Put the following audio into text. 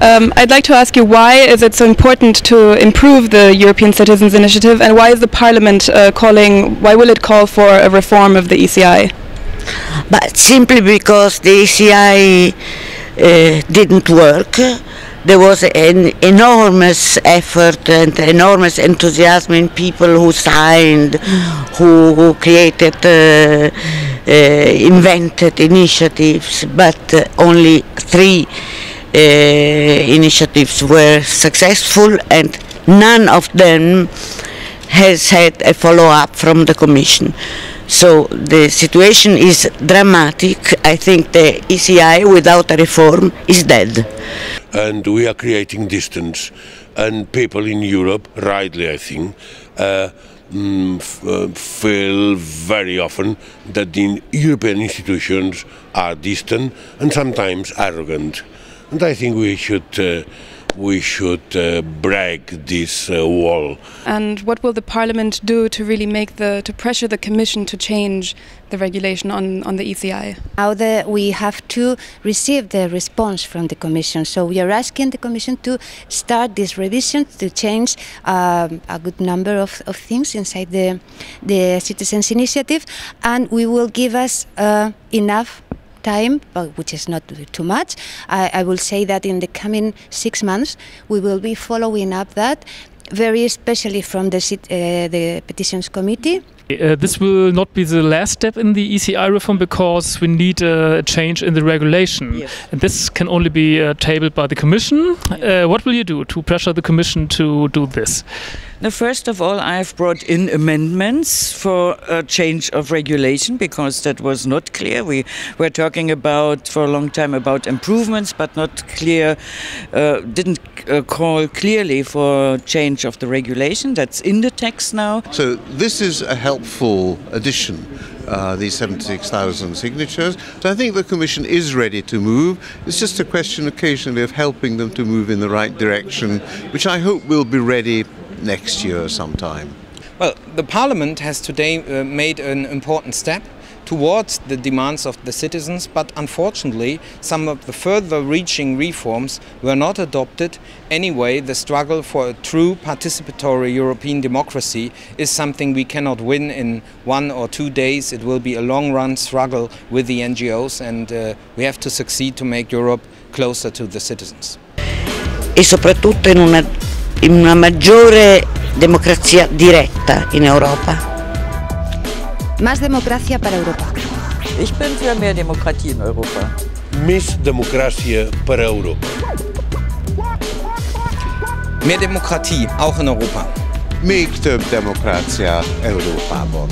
Um, I'd like to ask you why is it so important to improve the European Citizens Initiative and why is the Parliament uh, calling, why will it call for a reform of the ECI? But simply because the ECI uh, didn't work. There was an enormous effort and enormous enthusiasm in people who signed, who, who created, uh, uh, invented initiatives, but only three initiatives were successful and none of them has had a follow-up from the Commission. So the situation is dramatic. I think the ECI without a reform is dead. And we are creating distance. And people in Europe, rightly I think, uh, mm, uh, feel very often that the European institutions are distant and sometimes arrogant. And I think we should uh, we should uh, break this uh, wall. And what will the Parliament do to really make the to pressure the Commission to change the regulation on, on the ECI? Now that we have to receive the response from the Commission, so we are asking the Commission to start this revision to change um, a good number of, of things inside the the Citizens Initiative, and we will give us uh, enough time, but which is not too much. I, I will say that in the coming six months, we will be following up that, very especially from the, uh, the Petitions Committee. Uh, this will not be the last step in the ECI reform because we need a change in the regulation. Yes. And this can only be uh, tabled by the Commission. Uh, what will you do to pressure the Commission to do this? Now, first of all, I've brought in amendments for a change of regulation because that was not clear. We were talking about for a long time about improvements, but not clear, uh, didn't uh, call clearly for change of the regulation. That's in the text now. So this is a helpful addition uh, these 76,000 signatures. So I think the Commission is ready to move. It's just a question occasionally of helping them to move in the right direction, which I hope will be ready next year sometime. Well, the Parliament has today uh, made an important step towards the demands of the citizens, but unfortunately, some of the further reaching reforms were not adopted. Anyway, the struggle for a true participatory European democracy is something we cannot win in one or two days. It will be a long run struggle with the NGOs, and uh, we have to succeed to make Europe closer to the citizens. E soprattutto in una, in una maggiore democrazia diretta in Europa. Más democracia para Europa. Ich bin für mehr Demokratie in Europa. Més democràcia per a Europa. Mehr Demokratie, auch in Europa. Még több demokrácia Európában.